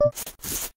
you